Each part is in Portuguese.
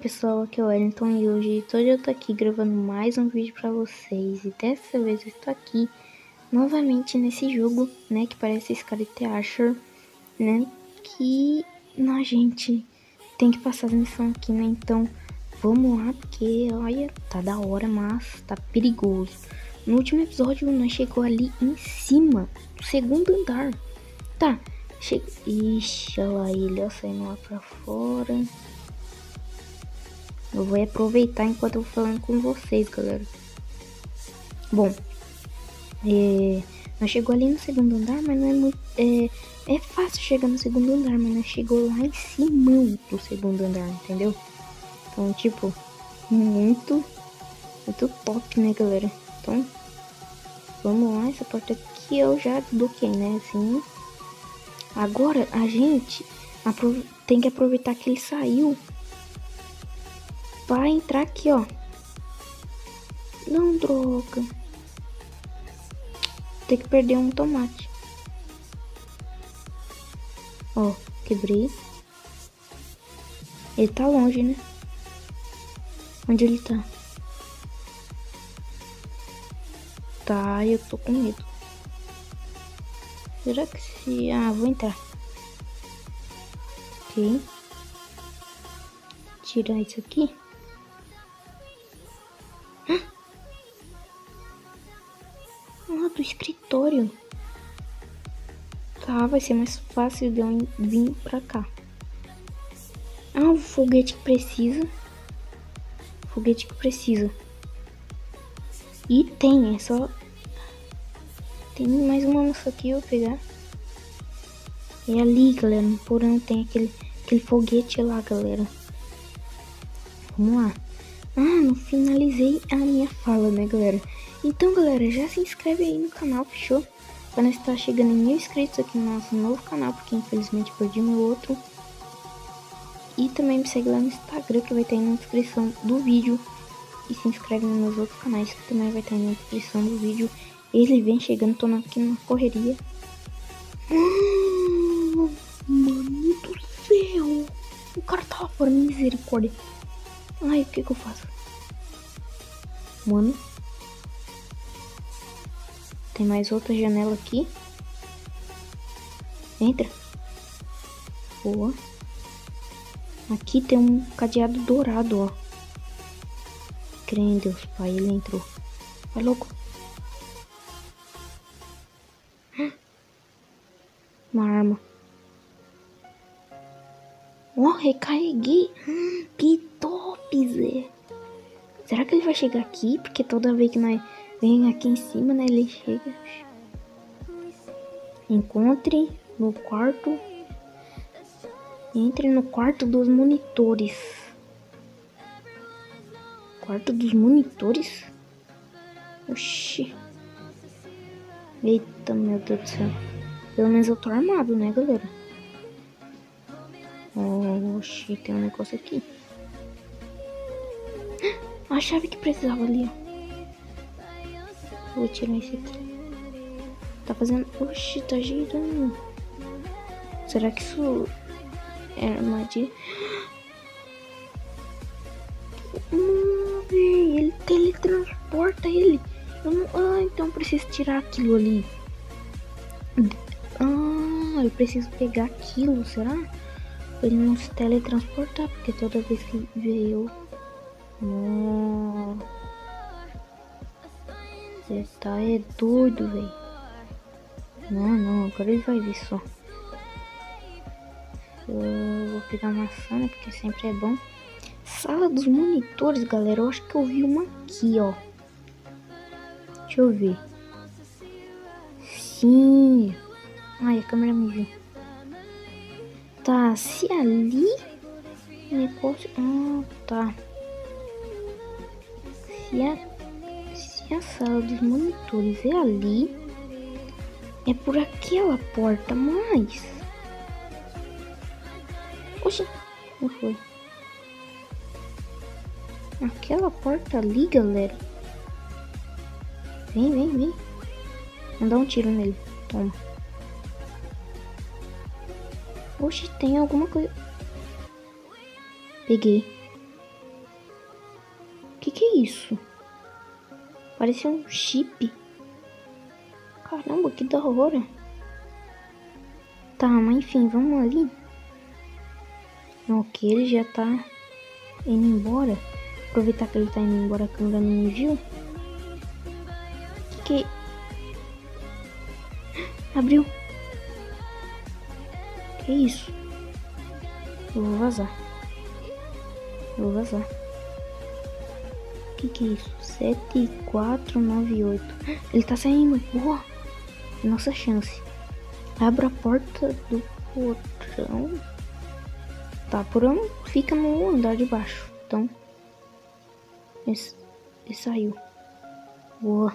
Pessoal, aqui é o Wellington e hoje hoje eu tô aqui gravando mais um vídeo pra vocês e dessa vez eu estou aqui novamente nesse jogo, né, que parece Scarlet Asher, né, que a gente tem que passar a missão aqui, né, então vamos lá porque, olha, tá da hora, mas tá perigoso. No último episódio nós chegou ali em cima, do segundo andar, tá, chega, ixi, olha lá ele, ó, saindo lá pra fora... Eu vou aproveitar enquanto eu vou falando com vocês, galera. Bom, é, nós chegou ali no segundo andar, mas não é muito. É, é fácil chegar no segundo andar, mas nós chegou lá em cima do segundo andar, entendeu? Então, tipo, muito, muito top, né, galera? Então, vamos lá, essa porta aqui eu já desbloqueei, né, assim. Agora, a gente tem que aproveitar que ele saiu vai entrar aqui, ó. Não, droga. Tem que perder um tomate. Ó, quebrei. Ele tá longe, né? Onde ele tá? Tá, eu tô com medo. Será que se... Ah, vou entrar. Ok. Tirar isso aqui. Tá, vai ser mais fácil de eu vir pra cá. Ah, o foguete que precisa. Foguete que precisa. E tem, é só... Tem mais uma moça aqui, eu vou pegar. É ali, galera, no porão tem aquele, aquele foguete lá, galera. Vamos lá. Ah, não finalizei a minha fala, né, galera? Então, galera, já se inscreve aí no canal, fechou? Pra nós estar chegando em mil inscritos aqui no nosso novo canal, porque infelizmente perdi meu outro. E também me segue lá no Instagram, que vai estar aí na descrição do vídeo. E se inscreve nos meus outros canais, que também vai estar aí na descrição do vídeo. Ele vem chegando, tô aqui na correria. Mano do céu! O cara tava fora, misericórdia. Ai, o que que eu faço? Mano. Tem mais outra janela aqui. Entra. Boa. Aqui tem um cadeado dourado, ó. Crê Deus, pai. Ele entrou. Vai louco. Uma arma. Ó, oh, recarreguei. Que top, Zé. Será que ele vai chegar aqui? Porque toda vez que nós vem aqui em cima, né? Ele chega. Encontre no quarto. Entre no quarto dos monitores. Quarto dos monitores? Oxi. Eita, meu Deus do céu. Pelo menos eu tô armado, né, galera? Oxi, tem um negócio aqui. A chave que precisava ali, ó. Vou tirar esse aqui. Tá fazendo... Oxi, tá girando. Será que isso é armadilha? Hum, ele teletransporta ele. Eu não... Ah, então preciso tirar aquilo ali. Ah, eu preciso pegar aquilo, será? Ele não se teletransportar, porque toda vez que veio... Nossa. Você tá é doido, velho. Não, não, agora ele vai ver só. Eu vou pegar maçã, né, porque sempre é bom. Sala dos monitores, galera. Eu acho que eu vi uma aqui, ó. Deixa eu ver. Sim. Ai, a câmera me viu. Tá, se ali... Negócio... Ah, tá. Se a a sala dos monitores é ali. É por aquela porta, mas... Oxe, não foi. Aquela porta ali, galera. Vem, vem, vem. Vamos dar um tiro nele. Toma. Oxe, tem alguma coisa. Peguei. isso? Parece um chip. Caramba, que da hora. Tá, mas enfim, vamos ali. Ok, ele já tá indo embora. Aproveitar que ele tá indo embora, a câmera não me viu. Que que... Abriu. Que isso? Eu vou vazar. Eu vou vazar. Que que é isso? 7498. Ele tá saindo. Boa. Nossa chance. Abra a porta do portão. Tá, porão fica no andar de baixo. Então. Esse saiu. Boa.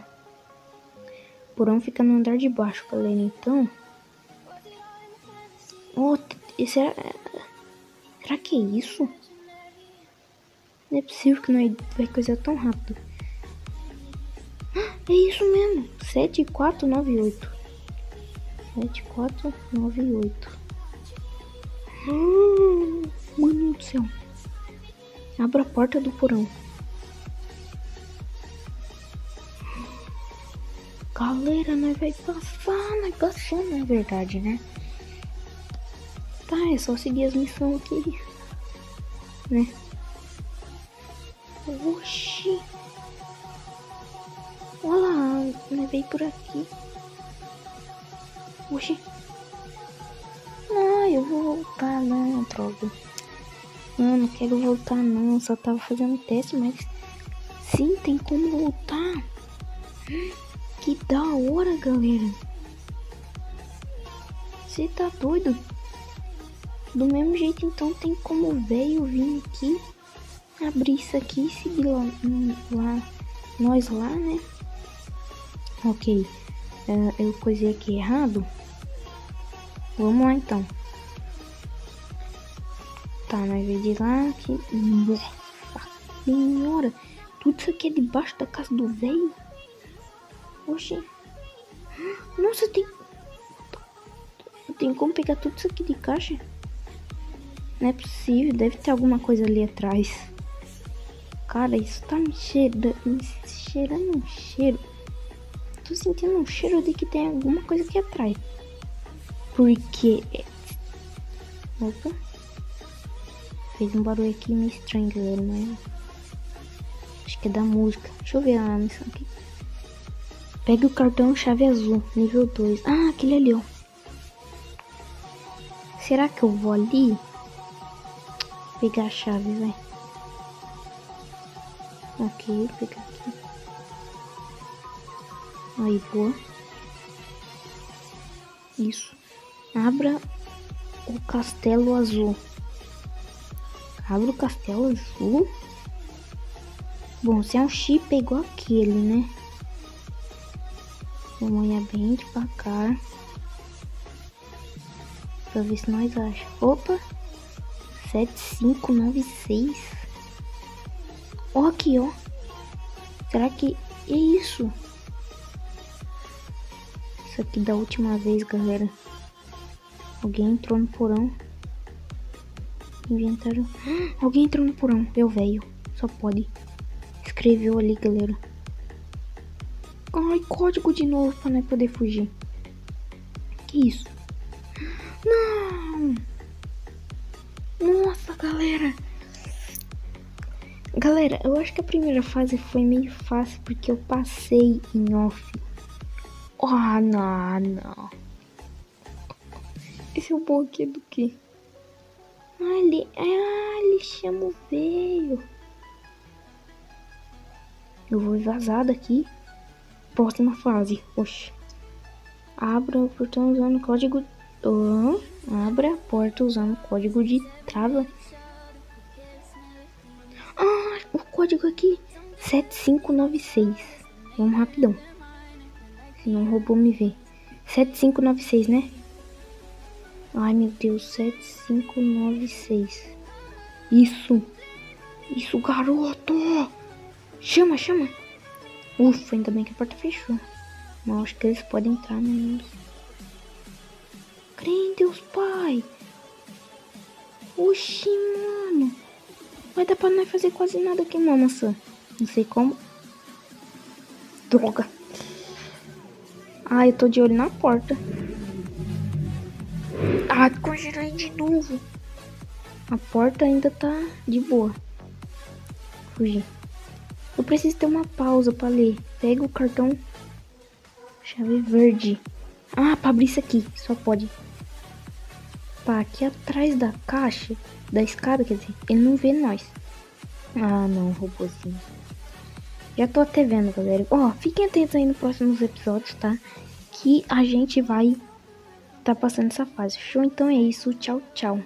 Porão fica no andar de baixo, galera. Então. Oh, será. Será que é isso? Não é possível que não vai coisa tão rápido. É isso mesmo. 7498. 7498. Hum, mano do céu. Abra a porta do porão. Galera, nós vai passar, nós passamos, na verdade, né? Tá, é só seguir as missões aqui. Né? Oxi. Olha lá, veio por aqui. Oxi. Não, eu vou voltar não, droga. Não, não quero voltar não, só tava fazendo teste, mas sim, tem como voltar. Que da hora, galera. Você tá doido? Do mesmo jeito, então, tem como o velho vir aqui, abrir isso aqui e seguir lá, lá, nós lá, né? Ok, uh, eu coisei aqui errado. Vamos lá, então. Tá, nós veio de lá aqui. Nossa senhora, tudo isso aqui é debaixo da casa do velho? Oxi. Nossa, tem... Tem como pegar tudo isso aqui de caixa? Não é possível, deve ter alguma coisa ali atrás. Cara, isso tá me cheirando, me cheirando um cheiro. Tô sentindo um cheiro de que tem alguma coisa aqui atrás. Porque... Opa. Fez um barulho aqui meio estranho, galera, mas... Acho que é da música. Deixa eu ver a missão aqui. Pegue o cartão chave azul, nível 2. Ah, aquele ali, ó. Será que eu vou ali? Pegar a chave, vai. Ok, pegar aqui. Aí, boa. Isso. Abra o castelo azul. Abra o castelo azul? Bom, se é um chip é igual aquele, né? Vamos olhar bem devagar. Pra ver se nós achamos. Opa! 7596. Ó aqui, ó. Será que é isso? Isso aqui da última vez, galera. Alguém entrou no porão. Inventário. Alguém entrou no porão. Eu velho. Só pode. Escreveu ali, galera. Ai, código de novo pra não poder fugir. Que isso? Não! Nossa, galera! Galera, eu acho que a primeira fase foi meio fácil porque eu passei em off. Oh, não, não. Esse é o bom aqui do que? Ah, ele, ah, ele chama o veio. Eu vou vazar daqui. Próxima fase. Oxe. Abra o portão usando código. Abra a porta usando código de trava. Código aqui. 7596. Vamos rapidão. Senão o robô me vê. 7596, né? Ai meu Deus, 7596. Isso. Isso, garoto. Chama, chama. Ufa, ainda bem que a porta fechou. Mas acho que eles podem entrar, né? Crê em Deus, pai. Oxi, mano. Vai dar pra não fazer quase nada aqui, maçã. Não sei como. Droga. Ah, eu tô de olho na porta. Ah, congelei de novo. A porta ainda tá de boa. Fugir. Eu preciso ter uma pausa pra ler. Pega o cartão. Chave verde. Ah, pra abrir isso aqui. Só pode. Aqui atrás da caixa. Da escada, quer dizer. Ele não vê nós. Ah, não, robôzinho. Já tô até vendo, galera. Ó, oh, fiquem atentos aí nos próximos episódios, tá? Que a gente vai tá passando essa fase. Show? Então é isso. Tchau, tchau.